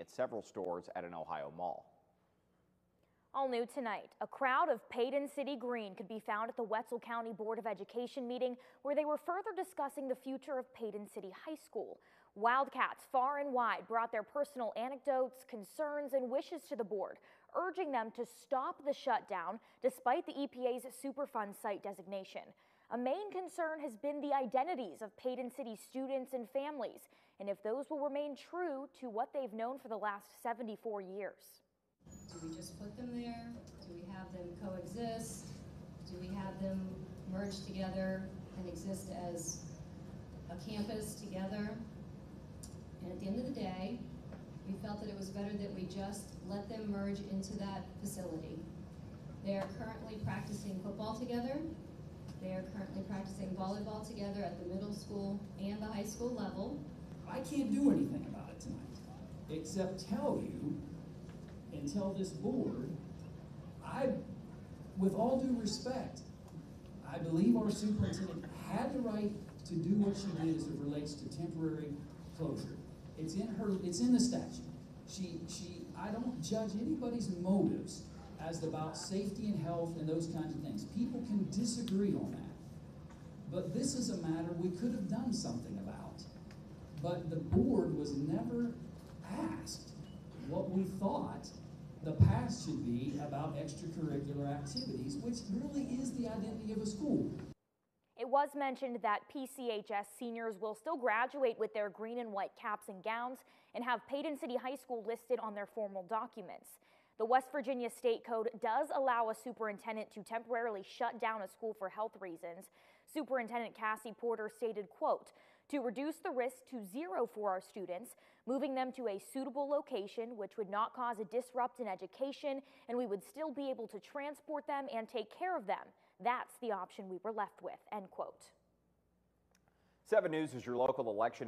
at several stores at an Ohio mall. All new tonight, a crowd of Paden City Green could be found at the Wetzel County Board of Education meeting where they were further discussing the future of Paden City High School. Wildcats far and wide brought their personal anecdotes, concerns, and wishes to the board, urging them to stop the shutdown despite the EPA's Superfund site designation. A main concern has been the identities of Paden City students and families, and if those will remain true to what they've known for the last 74 years. Do we just put them there? Do we have them coexist? Do we have them merge together and exist as a campus together? And at the end of the day, we felt that it was better that we just let them merge into that facility. They are currently practicing football together. They are currently practicing volleyball together at the middle school and the high school level. I can't do anything about it tonight, except tell you and tell this board, I, with all due respect, I believe our superintendent had the right to do what she did as it relates to temporary closure. It's in her, it's in the statute. She, she, I don't judge anybody's motives as about safety and health and those kinds of things. People can disagree on that. But this is a matter we could have done something about. But the board was never asked what we thought the past should be about extracurricular activities, which really is the identity of a school. It was mentioned that PCHS seniors will still graduate with their green and white caps and gowns and have Paden City High School listed on their formal documents. The West Virginia State Code does allow a superintendent to temporarily shut down a school for health reasons. Superintendent Cassie Porter stated, quote, to reduce the risk to zero for our students, moving them to a suitable location which would not cause a disrupt in education and we would still be able to transport them and take care of them. That's the option we were left with, end quote. 7 News is your local election